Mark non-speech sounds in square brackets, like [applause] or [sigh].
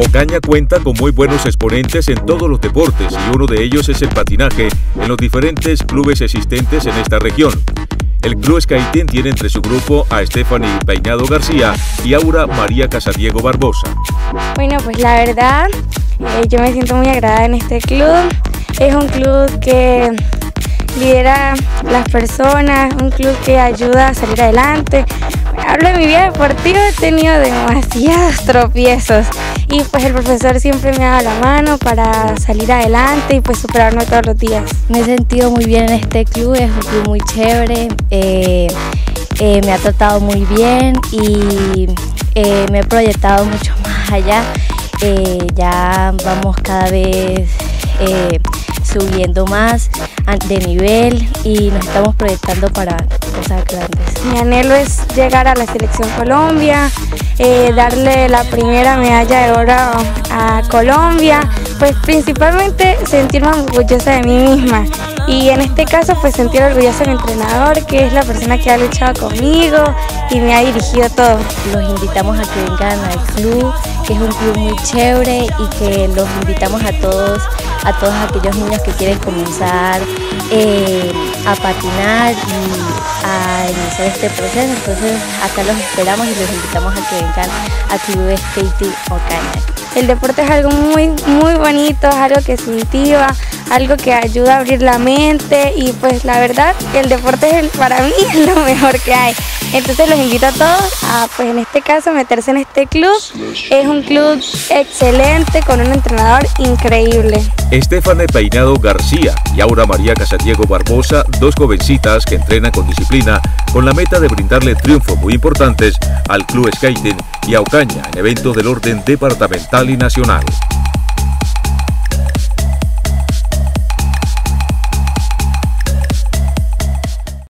Ocaña cuenta con muy buenos exponentes en todos los deportes y uno de ellos es el patinaje en los diferentes clubes existentes en esta región. El Club Skating tiene entre su grupo a Stephanie Peinado García y Aura María Casadiego Barbosa. Bueno, pues la verdad, eh, yo me siento muy agradada en este club. Es un club que lidera las personas, un club que ayuda a salir adelante. Hablo de mi vida deportiva, he tenido demasiados tropiezos y pues el profesor siempre me ha dado la mano para salir adelante y pues superarme todos los días. Me he sentido muy bien en este club, es un club muy chévere, eh, eh, me ha tratado muy bien y eh, me he proyectado mucho más allá. ya vamos cada vez subiendo más de nivel y nos estamos proyectando para Mi anhelo es llegar a la selección Colombia, eh, darle la primera medalla de oro Colombia, pues principalmente sentirme orgullosa de mí misma y en este caso pues sentir orgullosa del entrenador que es la persona que ha luchado conmigo y me ha dirigido todo. Los invitamos a que vengan al club, que es un club muy chévere y que los invitamos a todos a todos aquellos niños que quieren comenzar eh, a patinar y a iniciar este proceso. Entonces acá los esperamos y los invitamos a que vengan a Club Skating Ocaña. El deporte es algo muy, muy bonito, es algo que incentiva, algo que ayuda a abrir la mente y pues la verdad el deporte es para mí es [laughs] lo mejor que hay. Entonces los invito a todos a, pues en este caso, meterse en este club. Es un club excelente con un entrenador increíble. Estefane Peinado García y Aura María Casadiego Barbosa, dos jovencitas que entrenan con disciplina con la meta de brindarle triunfos muy importantes al Club Skating y a Ocaña en eventos del orden departamental y nacional.